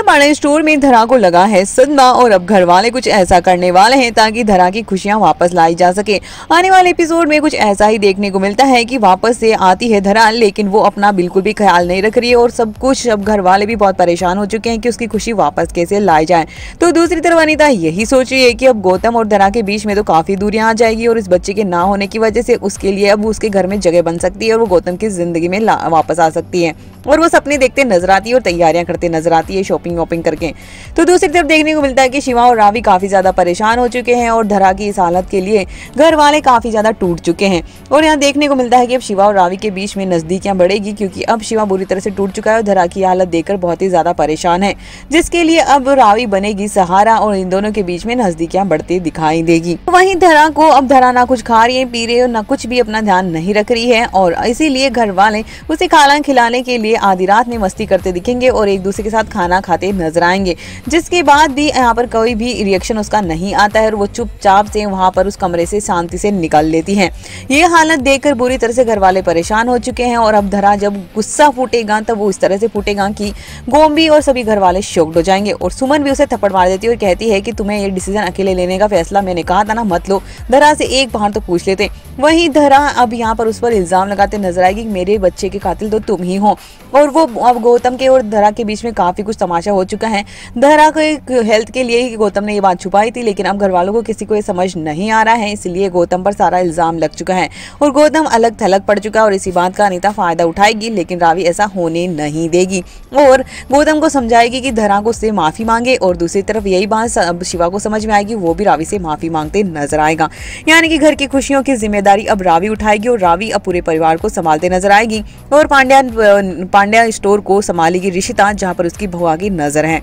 Pandey store में धरा को लगा है सदमा और अब घर वाले कुछ ऐसा करने वाले हैं ताकि धरा की खुशियाँ वापस लाई जा सके। आने वाले एपिसोड में कुछ ऐसा ही देखने को मिलता है कि वापस से आती है धरा, लेकिन वो अपना बिल्कुल भी ख्याल नहीं रख रही है और सब कुछ, अब घर वाले भी बहुत परेशान हो चुके हैं कि उसकी खुशी वापस कैसे लाई जाए। तो दूसरी तरफ़ अनिता यही सोच रही है कि अब गौतम और धरा के बीच में तो काफ़ी दूरियाँ आ जाएगी और इस बच्चे के ना होने की वजह से उसके लिए अब उसके घर में जगह बन सकती है और वो गौतम की ज़िंदगी में वापस आ सकती है। और वो सपने देखते नज़र आती है और तैयारियाँ करते नज़र आती है शॉपिंग वॉपिंग करके। तो दूसरी तरफ़ देखने को मिलता है कि शिवा और रावी काफ़ी ज़्यादा परेशान हो चुके हैं और धरा की इस हालत के लिए घर वाले काफ़ी ज़्यादा टूट चुके हैं। और यहाँ देखने को मिलता है कि अब शिवा और रावी के बीच में नजदीकियाँ बढ़ेगी क्योंकि अब शिवा बुरी तरह से टूट चुका है और धरा की हालत देखकर बहुत ही ज़्यादा परेशान है, जिसके लिए अब रावी बनेगी सहारा और इन दोनों के बीच में नजदीकियाँ बढ़ती दिखाई देगी। वहीं धरा को अब धरा ना कुछ खा रही है, पी रही है ना कुछ भी अपना ध्यान नहीं रख रही है और इसीलिए घर वाले उसे खाना खिलाने के लिए आधी रात में मस्ती करते दिखेंगे और एक दूसरे के साथ खाना खाते नज़र आएँगे। जिसके बाद भी यहाँ पर कोई भी रिएक्शन उसका नहीं आता है और वो चुपचाप से वहाँ पर उस कमरे से शांति से निकल लेती है। ये हालत देखकर बुरी तरह से घर वाले परेशान हो चुके हैं और अब धरा जब गुस्सा फूटेगा तब वो इस तरह से फूटेगा कि गोम्बी और सभी घर वाले शोक्ड हो जाएँगे और सुमन भी उसे थप्पड़ मार देती है और कहती है कि तुम्हें ये डिसीज़न अकेले लेने का फैसला मैंने कहा था ना, मत लो। धरा से एक बार तो पूछ लेते। वही धरा अब यहाँ पर उस पर इल्ज़ाम लगाते नज़र आएगी मेरे बच्चे के कातिल तो तुम ही हो। और वो अब गौतम के और धरा के बीच में काफ़ी कुछ तमाशा हो चुका है। धरा के हेल्थ के लिए ही गौतम ने ये बात छुपाई थी, लेकिन अब घर वालों को किसी को ये समझ नहीं आ रहा है, इसलिए गौतम पर सारा इल्ज़ाम लग चुका है। और गौतम अलग थलग पड़ चुका है और इसी बात का अनिता फ़ायदा उठाएगी, लेकिन रावी ऐसा होने नहीं देगी। और गौतम को समझाएगी कि धरा को उससे माफ़ी मांगे और दूसरी तरफ़ यही बात शिवा को समझ में आएगी, वो भी रावी से माफ़ी मांगते नज़र आएगा। यानी कि घर की खुशियों की ज़िम्मेदारी अब रावी उठाएगी और रावी अब पूरे परिवार को संभालते नज़र आएगी। और पांड्या पांड्या स्टोर को संभालेगी रिशिता जहाँ पर उसकी भुआ की नज़र है।